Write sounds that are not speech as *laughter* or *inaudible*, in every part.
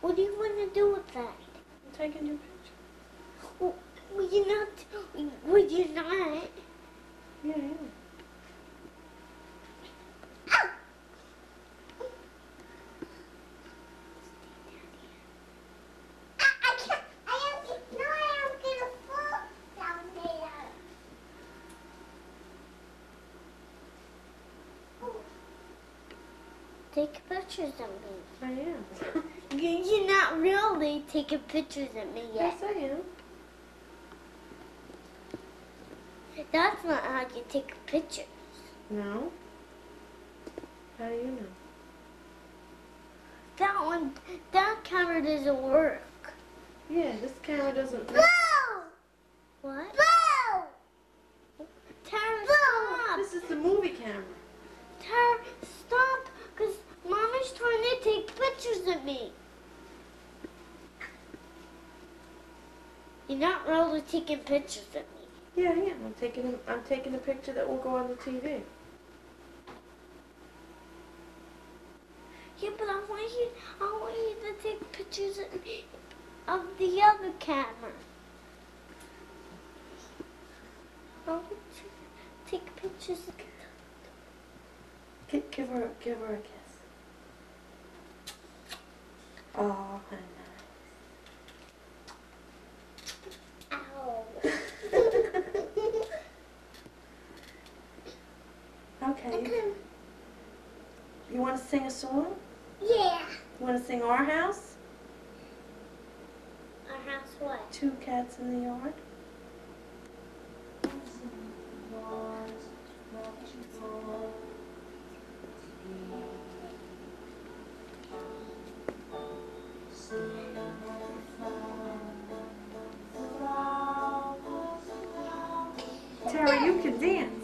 What do you want to do with that? I'm taking your picture. Well, well you're not. Would you're not. Yeah, yeah. I, I can't. I am. No, I am gonna fall down there. Take pictures of me. I am. *laughs* You- You're not really taking pictures of me yet. yes, I am. That's not how you take pictures. No. How do you know? That one, that camera doesn't work. Yeah, this camera doesn't. Boo! What? Pictures of me. You're not really taking pictures of me. Yeah, I am. I'm taking. A, I'm taking a picture that will go on the TV. Yeah, but I want you, I want you to take pictures of, me, of the other camera. I want you to take pictures Give her, give her a kiss. Oh, Ow. honey. Okay. You want to sing a song? Yeah. You want to sing Our House? Our house what? Two cats in the yard. Dance.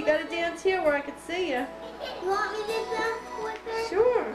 you got to dance here where I can see you. You want me to dance with her? Sure.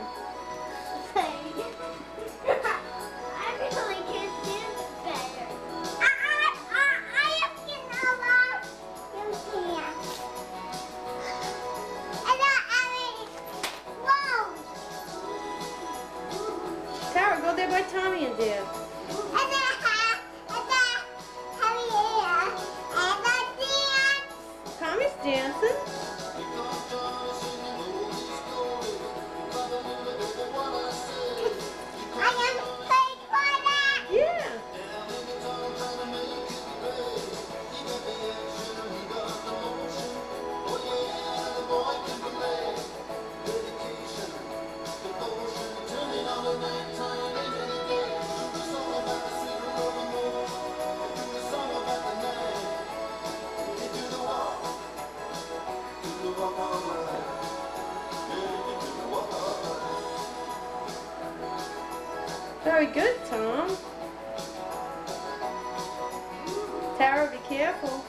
Good, Tom. Tara, be careful.